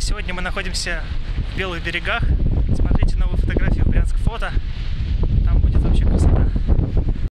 Сегодня мы находимся в Белых берегах.